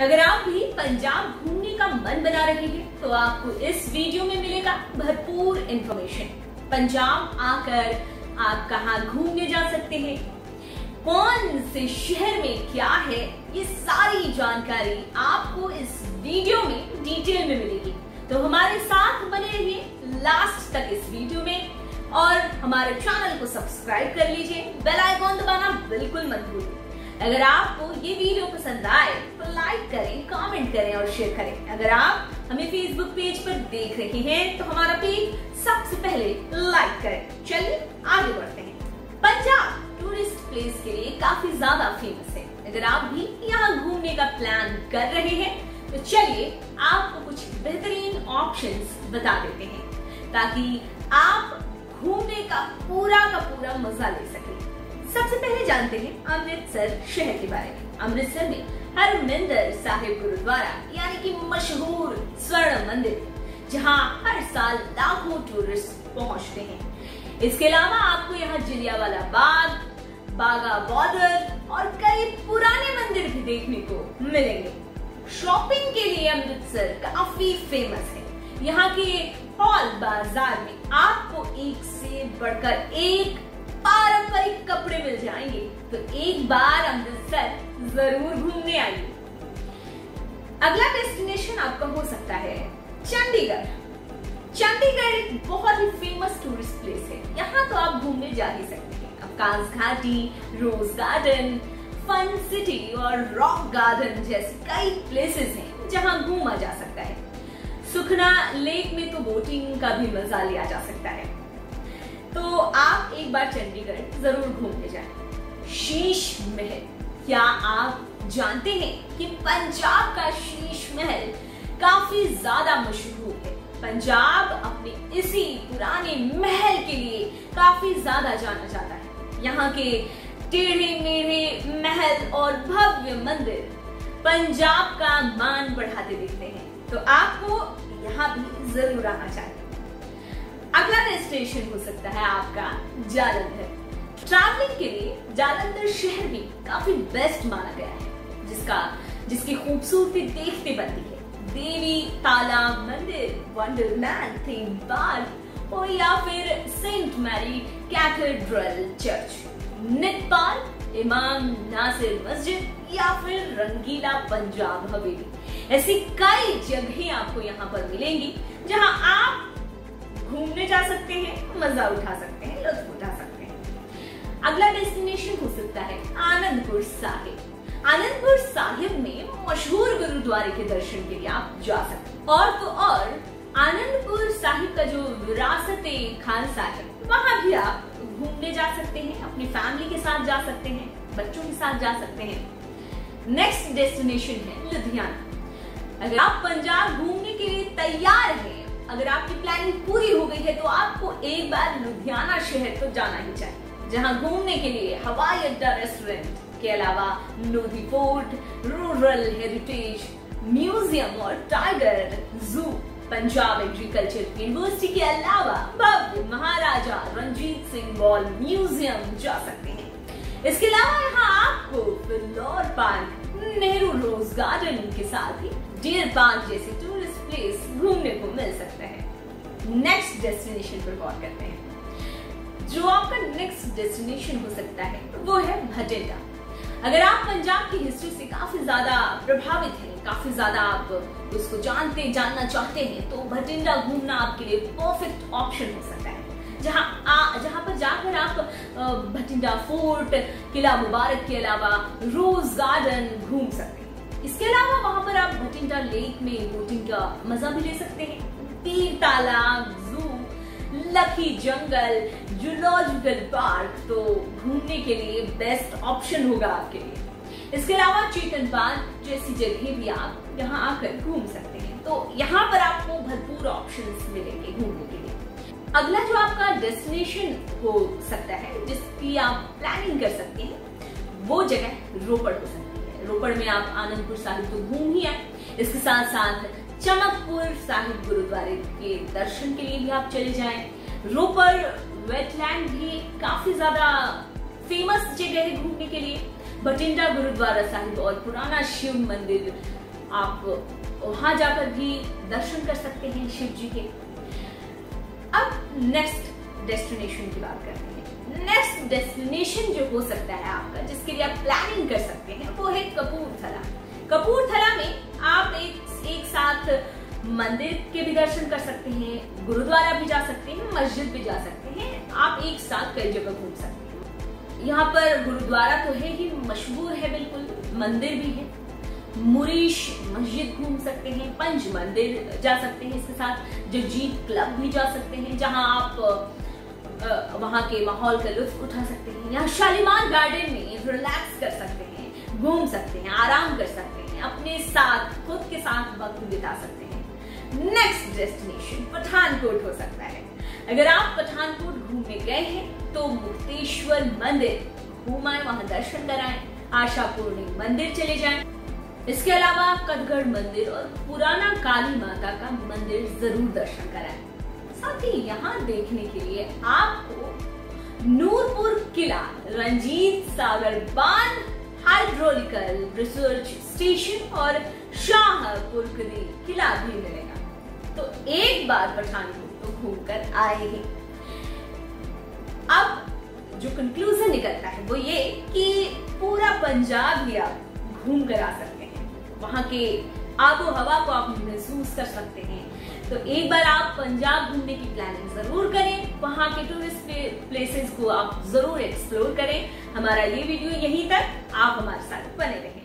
अगर आप भी पंजाब घूमने का मन बना रहे हैं तो आपको इस वीडियो में मिलेगा भरपूर इंफॉर्मेशन पंजाब आकर आप कहाँ घूमने जा सकते हैं? कौन से शहर में क्या है? ये सारी जानकारी आपको इस वीडियो में डिटेल में मिलेगी। तो हमारे साथ बने रहिए लास्ट तक इस वीडियो में और हमारे चैनल को सब्सक्राइब कर लीजिए। बेल आइकॉन दबाना बिल्कुल मत भूलिए। अगर आपको ये वीडियो पसंद आए तो लाइक करें कमेंट करें और शेयर करें। अगर आप हमें फेसबुक पेज पर देख रहे हैं तो हमारा पेज सबसे पहले लाइक करें। चलिए आगे बढ़ते हैं। पंजाब टूरिस्ट प्लेस के लिए काफ़ी ज़्यादा फ़ेमस है। अगर आप भी यहाँ घूमने का प्लान कर रहे हैं तो चलिए आपको कुछ बेहतरीन ऑप्शंस बता देते हैं, ताकि आप घूमने का पूरा का पूरा मज़ा ले सके। सबसे पहले जानते हैं अमृतसर शहर के बारे में। अमृतसर में हरमिंदर साहिब गुरुद्वारा, यानी कि मशहूर स्वर्ण मंदिर, जहाँ हर साल लाखों टूरिस्ट पहुँचते हैं। इसके अलावा आपको यहाँ जिलियावाला बाग बागा बॉर्डर और कई पुराने मंदिर भी देखने को मिलेंगे। शॉपिंग के लिए अमृतसर काफ़ी फ़ेमस है। यहाँ के हॉल बाज़ार में आपको एक से बढ़कर एक पारंपरिक कपड़े मिल जाएँगे तो एक बार अमृतसर ज़रूर घूमने आइए। अगला डेस्टिनेशन आपका हो सकता है चंडीगढ़। चंडीगढ़ एक बहुत ही फ़ेमस टूरिस्ट प्लेस है। यहाँ तो आप घूमने जा ही सकते हैं। अफकास घाटी रोज गार्डन फन सिटी और रॉक गार्डन जैसे कई प्लेसेस हैं जहाँ घूमा जा सकता है। सुखना लेक में तो बोटिंग का भी मज़ा लिया जा सकता है। तो आप एक बार चंडीगढ़ ज़रूर घूमने जाए। शीश महल। क्या आप जानते हैं कि पंजाब का शीश महल काफ़ी ज़्यादा मशहूर है? पंजाब अपने इसी पुराने महल के लिए काफ़ी ज़्यादा जाना जाता है। यहाँ के टेढ़े मेढ़े महल और भव्य मंदिर पंजाब का मान बढ़ाते दिखते हैं। तो आपको यहाँ भी ज़रूर आना चाहिए। अगला डेस्टिनेशन हो सकता है आपका जालंधर। ट्रैवलिंग के लिए जालंधर शहर भी काफ़ी बेस्ट माना गया है, जिसका, जिसकी खूबसूरती देखते बनती है। देवी तालाब मंदिर वंडरलैंड थीम पार्क और या फिर सेंट मैरी कैथेड्रल चर्च नितपाल इमाम नासिर मस्जिद या फिर रंगीला पंजाब हवेली। ऐसी कई जगहें आपको यहाँ पर मिलेंगी, जहाँ आप घूमने जा सकते हैं, मज़ा उठा सकते हैं, लुत्फ उठा सकते हैं। अगला डेस्टिनेशन हो सकता है आनंदपुर साहिब। आनंदपुर साहिब में मशहूर गुरुद्वारे के दर्शन के लिए आप जा सकते हैं। और तो और, आनंदपुर साहिब का जो विरासत खालसा है, वहाँ भी आप घूमने जा सकते हैं, अपनी फैमिली के साथ जा सकते हैं, बच्चों के साथ जा सकते हैं। नेक्स्ट डेस्टिनेशन है लुधियाना। अगर आप पंजाब घूमने के लिए तैयार हैं अगर आपकी प्लानिंग पूरी हो गई है तो आपको एक बार लुधियाना शहर तो जाना ही चाहिए, जहाँ घूमने के लिए हवाई अड्डा रेस्टोरेंट के अलावा Lodhi Fort Rural Heritage Museum और Tiger Zoo Punjab Agriculture University के अलावा भव्य महाराजा रंजीत सिंह बॉल म्यूज़ियम जा सकते हैं। इसके अलावा यहाँ आपको Phillaur park Nehru Rose Garden के साथ ही डियर पार्क जैसे प्लेस घूमने को मिल सकता है। नेक्स्ट डेस्टिनेशन पर गौर करते हैं। जो आपका नेक्स्ट डेस्टिनेशन हो सकता है, वो है भटिंडा अगर आप पंजाब की हिस्ट्री से काफ़ी ज़्यादा प्रभावित हैं, काफ़ी ज़्यादा आप उसको जानते, जानना चाहते हैं तो भटिंडा घूमना आपके लिए परफेक्ट ऑप्शन हो सकता है। जहाँ जहाँ पर जाकर आप भटिंडा फोर्ट किला मुबारक के अलावा रोज गार्डन घूम सकते हैं। इसके अलावा वहाँ पर आप भटिंडा लेक में बोटिंग का मज़ा भी ले सकते हैं। तीर तालाब जू लकी जंगल जूलॉजिकल पार्क तो घूमने के लिए बेस्ट ऑप्शन होगा आपके लिए। इसके अलावा चेतन पार्क जैसी जगह भी आप यहाँ आकर घूम सकते हैं। तो यहाँ पर आपको भरपूर ऑप्शंस मिलेंगे घूमने के लिए। अगला जो आपका डेस्टिनेशन हो सकता है, जिसकी आप प्लानिंग कर सकते हैं, वो जगह रोपड़ हो सकती है। रोपड़ में आप आनंदपुर साहिब तो घूम ही आए। इसके साथ साथ चमकपुर साहिब गुरुद्वारे के दर्शन के लिए भी आप चले जाएँ। रोपड़ वेटलैंड भी काफ़ी ज़्यादा फ़ेमस जगह है घूमने के लिए। बटिंडा गुरुद्वारा साहिब और पुराना शिव मंदिर आप वहाँ जाकर भी दर्शन कर सकते हैं शिव जी के। अब नेक्स्ट डेस्टिनेशन की बात करते हैं। नेक्स्ट डेस्टिनेशन जो हो सकता है आपका, जिसके लिए आप प्लानिंग कर सकते हैं, वो है कपूरथला। कपूरथला में आप एक एक साथ मंदिर के भी दर्शन कर सकते हैं, गुरुद्वारा भी जा सकते हैं, मस्जिद भी जा सकते हैं, आप एक साथ कई जगह घूम सकते हैं। यहाँ पर गुरुद्वारा तो है ही, मशहूर है बिल्कुल, मंदिर भी है। मुरीश मस्जिद घूम सकते हैं, पंच मंदिर जा सकते हैं इसके साथ, जगजीत क्लब भी जा सकते हैं, जहाँ आप वहाँ के माहौल का लुत्फ उठा सकते हैं यहाँ शालीमार गार्डन में रिलैक्स कर सकते हैं, घूम सकते हैं, आराम कर सकते हैं, अपने साथ, खुद के साथ वक्त बिता सकते हैं। नेक्स्ट डेस्टिनेशन पठानकोट हो सकता है। अगर आप पठानकोट घूमने गए हैं तो मुक्तेश्वर मंदिर घूमाए वहाँ दर्शन कराएँ आशापूर्णी मंदिर चले जाएँ। इसके अलावा कदगढ़ मंदिर और पुराना काली माता का मंदिर ज़रूर दर्शन कराएँ। ही यहाँ देखने के लिए आपको नूरपुर किला, रंजीत सागर बाँध, हाइड्रोलिकल रिसर्च स्टेशन और शाहपुर किला भी मिलेगा। तो एक बार पठानकोट तो घूम कर आए ही। अब जो कंक्लूजन निकलता है वो ये कि पूरा पंजाब ही आप घूम कर आ सकते हैं। वहाँ के आबो हवा को आप कर सकते हैं। तो एक बार आप पंजाब घूमने की प्लानिंग ज़रूर करें। वहाँ के टूरिस्ट प्लेसेस को आप ज़रूर एक्सप्लोर करें। हमारा ये वीडियो यहीं तक। आप हमारे साथ बने रहें।